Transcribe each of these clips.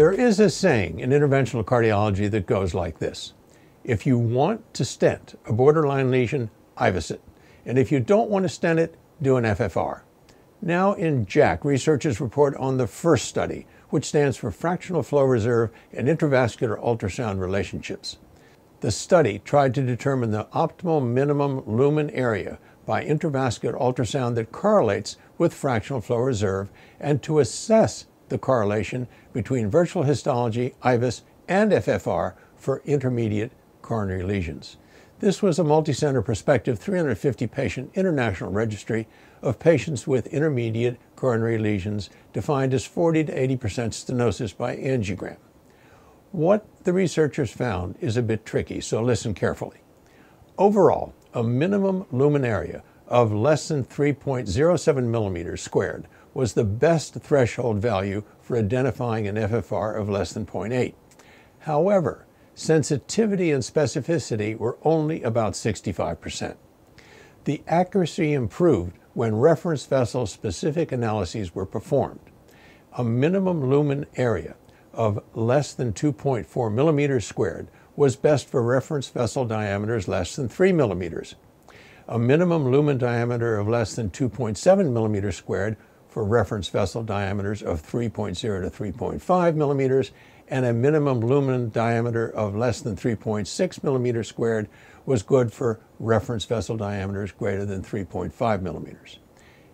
There is a saying in interventional cardiology that goes like this If you want to stent a borderline lesion, IVUS it. And if you don't want to stent it, do an FFR. Now in JACC, researchers report on the first study, which stands for Fractional Flow Reserve and Intravascular Ultrasound Relationships. The study tried to determine the optimal minimum lumen area by intravascular ultrasound that correlates with fractional flow reserve and to assess the correlation between virtual histology, IVUS, and FFR for intermediate coronary lesions. This was a multi-center prospective 350 patient international registry of patients with intermediate coronary lesions defined as 40 to 80% stenosis by angiogram. What the researchers found is a bit tricky, so listen carefully. Overall, a minimum lumen area of less than 3.07 millimeters squared was the best threshold value for identifying an FFR of less than 0.8. However, sensitivity and specificity were only about 65%. The accuracy improved when reference vessel specific analyses were performed. A minimum lumen area of less than 2.4 millimeters squared was best for reference vessel diameters less than 3 millimeters. A minimum lumen diameter of less than 2.7 millimeters squared for reference vessel diameters of 3.0 to 3.5 millimeters and a minimum lumen diameter of less than 3.6 millimeters squared was good for reference vessel diameters greater than 3.5 millimeters.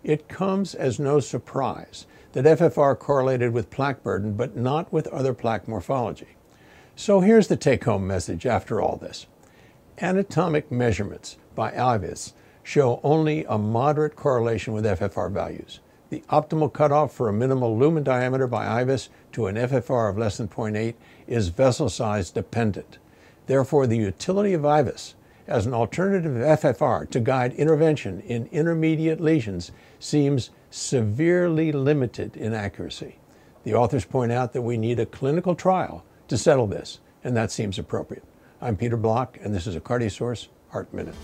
It comes as no surprise that FFR correlated with plaque burden, but not with other plaque morphology. So here's the take home message after all this anatomic measurements by IVUS show only a moderate correlation with FFR values. The optimal cutoff for a minimal lumen diameter by IVUS to an FFR of less than 0.8 is vessel size dependent. Therefore, the utility of IVUS as an alternative FFR to guide intervention in intermediate lesions seems severely limited in accuracy. The authors point out that we need a clinical trial to settle this, and that seems appropriate. I'm Peter Block, and this is a CardioSource Heart Minute.